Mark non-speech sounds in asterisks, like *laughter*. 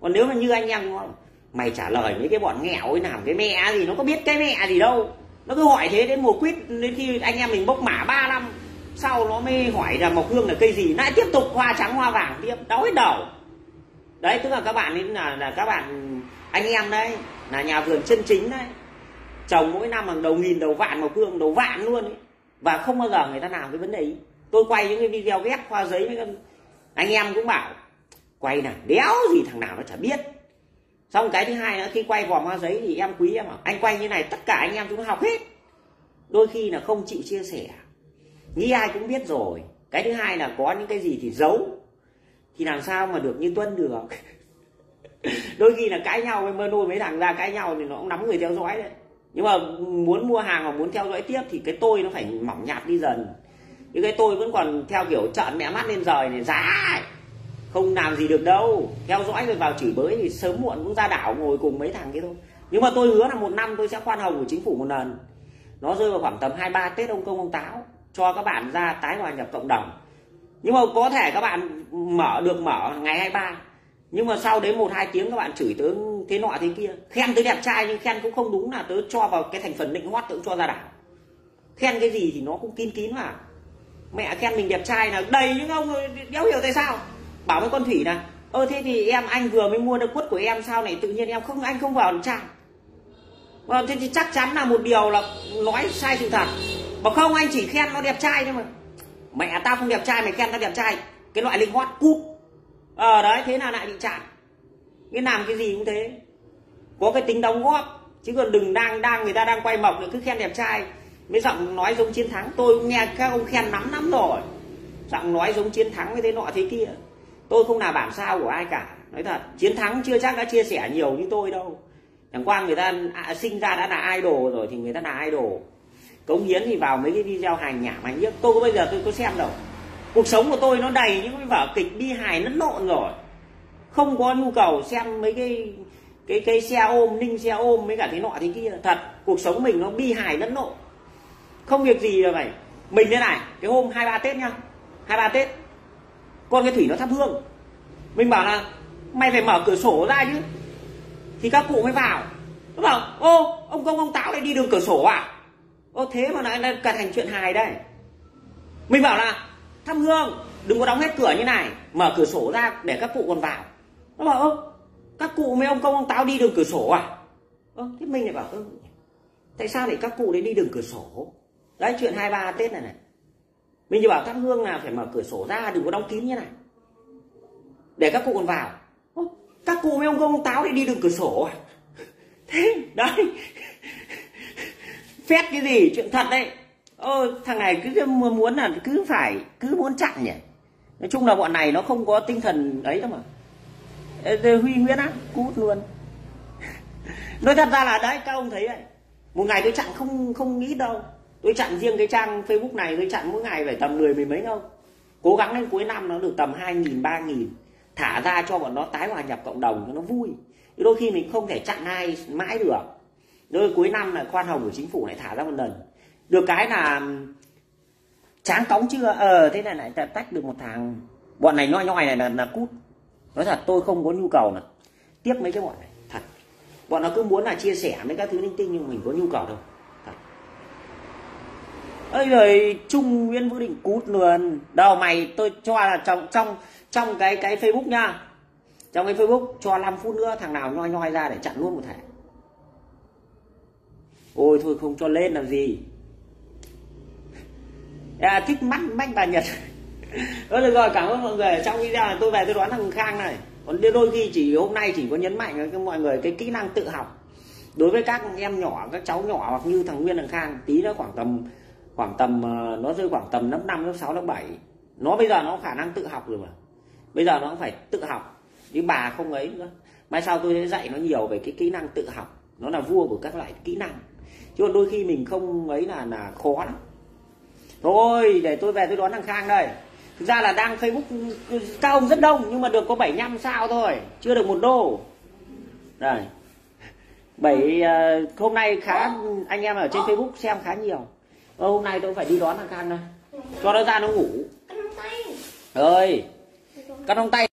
còn nếu mà như anh em mày trả lời mấy cái bọn nghèo ấy làm cái mẹ gì, nó có biết cái mẹ gì đâu. Nó cứ hỏi thế đến mùa quýt, đến khi anh em mình bốc mã 3 năm, sau nó mới hỏi là mộc hương là cây gì. Lại tiếp tục hoa trắng, hoa vàng tiếp đau hết đầu. Đấy, tức là các bạn ấy là là các bạn, anh em đấy, là nhà vườn chân chính đấy. Trồng mỗi năm bằng đầu nghìn, đầu vạn, mộc hương, đầu vạn luôn ấy. Và không bao giờ người ta làm cái vấn đề ấy. Tôi quay những cái video ghép hoa giấy với anh em cũng bảo quay nào đéo gì thằng nào nó chả biết. Xong cái thứ hai nữa, khi quay vòm hoa giấy thì em quý em bảo, anh quay như này, tất cả anh em chúng học hết. Đôi khi là không chịu chia sẻ. Nghĩ ai cũng biết rồi. Cái thứ hai là có những cái gì thì giấu. Thì làm sao mà được như tuân được? *laughs* Đôi khi là cãi nhau với mơ nuôi mấy thằng ra, cãi nhau thì nó cũng nắm người theo dõi đấy. Nhưng mà muốn mua hàng hoặc muốn theo dõi tiếp thì cái tôi nó phải mỏng nhạt đi dần. Những cái tôi vẫn còn theo kiểu trợn mẹ mắt lên rời này giá không làm gì được đâu. Theo dõi rồi vào chửi bới thì sớm muộn cũng ra đảo ngồi cùng mấy thằng kia thôi. Nhưng mà tôi hứa là một năm tôi sẽ khoan hồng của chính phủ một lần. Nó rơi vào khoảng tầm hai ba tết ông công ông táo, cho các bạn ra tái hòa nhập cộng đồng. Nhưng mà có thể các bạn mở, được mở ngày 23 nhưng mà sau đấy một hai tiếng các bạn chửi tớ thế nọ thế kia. Khen tớ đẹp trai nhưng khen cũng không đúng là tớ cho vào cái thành phần định hót tớ cho ra đảo. Khen cái gì thì nó cũng kín kín mà. Mẹ khen mình đẹp trai là đầy những ông đéo hiểu tại sao bảo với con thủy là ơ thế thì em anh vừa mới mua được quất của em sao này? Tự nhiên em không anh không vào trang. Và thế thì chắc chắn là một điều là nói sai sự thật. Mà không anh chỉ khen nó đẹp trai thôi mà. Mẹ tao không đẹp trai mày khen tao đẹp trai. Cái loại linh hoạt cúp ờ à, đấy thế là lại bị chặn cái làm cái gì cũng thế. Có cái tính đóng góp. Chứ còn đừng đang đang người ta đang quay mộc cứ khen đẹp trai. Mới giọng nói giống chiến thắng. Tôi cũng nghe các ông khen lắm lắm rồi giọng nói giống chiến thắng với thế nọ thế kia tôi không là bản sao của ai cả. Nói thật chiến thắng chưa chắc đã chia sẻ nhiều như tôi đâu. Chẳng qua người ta à, sinh ra đã là idol rồi thì người ta là idol. Cống hiến thì vào mấy cái video hài nhảm hành nhiếc. Tôi có bây giờ tôi có xem đâu. Cuộc sống của tôi nó đầy những cái vở kịch bi hài lẫn lộn rồi. Không có nhu cầu xem mấy cái cái cái xe ôm ninh xe ôm mấy cả thế nọ thế kia. Thật cuộc sống mình nó bi hài lẫn lộn. Không việc gì rồi mày mình thế này cái hôm hai ba tết nhá. Hai ba tết con cái thủy nó thắp hương. Mình bảo là mày phải mở cửa sổ ra chứ. Thì các cụ mới vào. Nó bảo ô ông công ông táo lại đi đường cửa sổ à? Ô thế mà lại cả thành chuyện hài đây. Mình bảo là thắp hương đừng có đóng hết cửa như này mở cửa sổ ra để các cụ còn vào. Nó bảo ô, các cụ mấy ông công ông táo đi đường cửa sổ à? Ơ thế mình lại bảo ơ tại sao lại các cụ đấy đi đường cửa sổ? Đấy chuyện hai ba tết này này mình chỉ bảo thắp hương là phải mở cửa sổ ra, đừng có đóng kín như này. Để các cụ còn vào. Các cụ mấy ông công táo đi đi đường cửa sổ à? *laughs* Thế, đấy. Phét cái gì, chuyện thật đấy. Ô, thằng này cứ muốn là cứ phải, cứ muốn chặn nhỉ? Nói chung là bọn này nó không có tinh thần ấy đâu mà. Huy nguyễn á, cút luôn. *laughs* Nói thật ra là đấy, các ông thấy đấy. Một ngày tôi chặn không không nghĩ đâu tôi chặn riêng cái trang facebook này tôi chặn mỗi ngày phải tầm mười mười mấy không, cố gắng đến cuối năm nó được tầm hai nghìn ba nghìn. Thả ra cho bọn nó tái hòa nhập cộng đồng cho nó vui. Đôi khi mình không thể chặn ai mãi được. Rồi cuối năm là khoan hồng của chính phủ lại thả ra một lần. Được cái là tráng cống chưa ờ thế này lại tách được một thằng. Bọn này nhoi nhoi này là, là cút. Nói thật tôi không có nhu cầu là tiếp mấy cái bọn này. Thật. Bọn nó cứ muốn là chia sẻ mấy các thứ linh tinh nhưng mình có nhu cầu đâu ấy rồi trung nguyễn vũ định cút luôn. Đâu mày tôi cho là trong trong trong cái cái facebook nha. Trong cái facebook cho 5 phút nữa thằng nào nhoi nhoi ra để chặn luôn một thẻ. Ôi thôi không cho lên làm gì. À, thích mắt mách bà nhật. *laughs* Ơi được rồi cảm ơn mọi người. Trong video này tôi về tôi đoán thằng khang này. Còn đôi khi chỉ hôm nay chỉ có nhấn mạnh cho mọi người cái kỹ năng tự học. Đối với các em nhỏ các cháu nhỏ hoặc như thằng nguyên thằng khang tí nó khoảng tầm khoảng tầm ờ, nó rơi khoảng tầm lớp năm, lớp sáu, lớp bảy. Nó bây giờ nó có khả năng tự học rồi mà. Bây giờ nó cũng phải tự học. Chứ bà không ấy nữa. Mai sau tôi sẽ dạy nó nhiều về cái kỹ năng tự học. Nó là vua của các loại kỹ năng. Chứ còn đôi khi mình không ấy là là khó lắm. Thôi, để tôi về tôi đón thằng khang đây. Thực ra là đang facebook, các ông rất đông, nhưng mà được có 75 sao thôi. Chưa được một đô. Đây. Bảy ờ, hôm nay khá, anh em ở trên facebook xem khá nhiều ờ, hôm nay tôi phải đi đón thằng khang đây. Cho nó ra nó ngủ. Ơi cắt ông tay